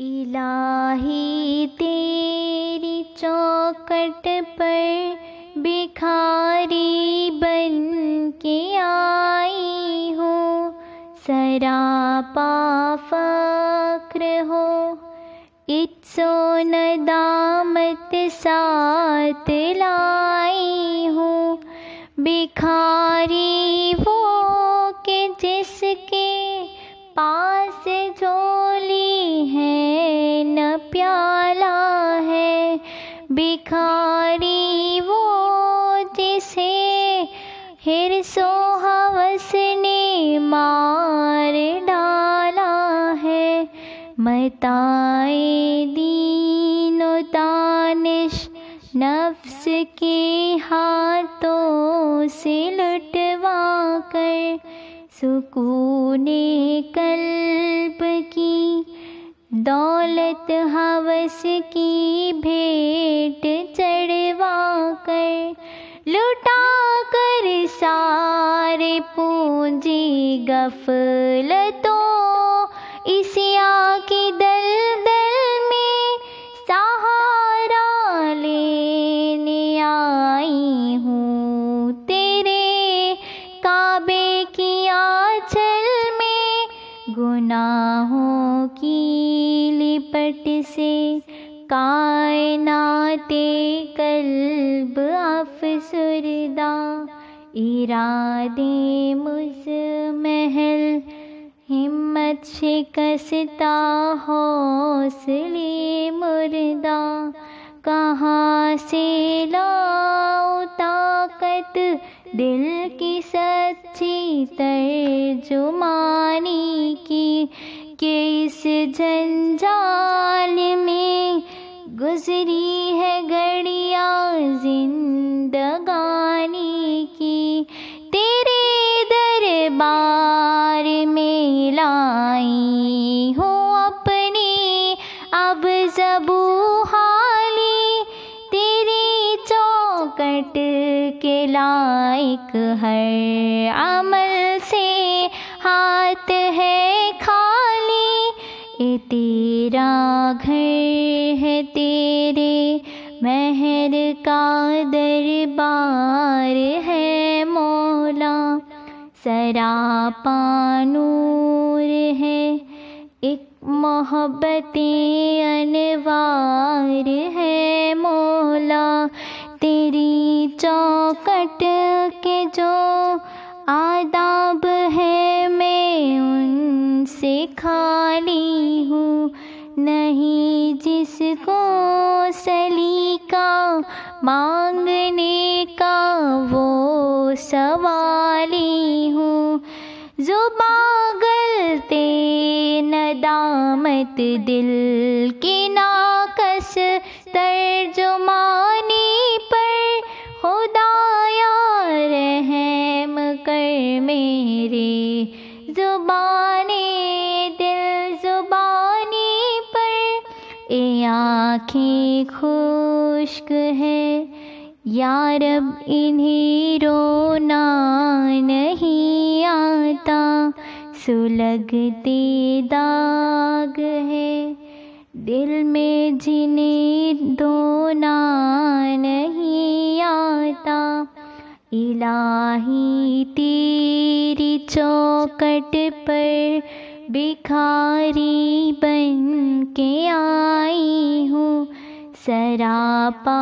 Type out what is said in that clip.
इलाही तेरी चौकट पर भिखारी बन के आई हूँ। सरापा फक्र हो, इत्सो नदामत साथ लाई हूँ। भिखारी वो के जिसके भिखारी वो जिसे हिरसो हवस ने मार डाला है। मताए दीनो दानिश नफ्स के हाथों से लुटवा कर सुकून कल्ब की दौलत हवस की भेंट चढ़वा कर, लुटा कर सारे पूंजी गफलतों इसिया की दल दल में सहारा लेने आई हूँ। तेरे काबे की आंचल गुनाहों की लिपट से कायनाते कल्ब अफसुरदा। इरादे मुझ महल, हिम्मत शिकस्ता हौसले मुर्दा। कहाँ से लाओ ताकत दिल की सच्ची तर्जुमानी की इस जंजाल में गुजरी है घड़िया जिंदगानी की। तेरे दरबार में लाई हूँ अपनी अब जबू हाली। तेरी चौकट के लायक हर अमल से हाथ है तेरा घर है तेरे महर का दरबार है मौला। सरापा नूर है, एक मोहब्बत अनवार है मौला। तेरी चौकट के जो आदाब खाली हूँ, नहीं जिसको सलीका मांगने का वो सवाली हूँ। जुबागलते नदामत दिल की नाकस तर्जुमानी आँखें खुश्क है। यारब इन्हीं रोना नहीं आता। सुलगते दाग है। दिल में जिन्हें धोना नहीं आता। इलाही तेरी चौकट पर भिखारी बन के आई हूँ सरापा